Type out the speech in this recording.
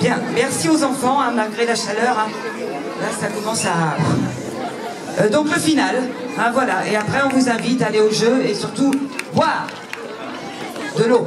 Bien, merci aux enfants, hein, malgré la chaleur. Hein. Là, ça commence à... Euh, donc le final, hein, voilà. Et après, on vous invite à aller au jeu et surtout boire de l'eau.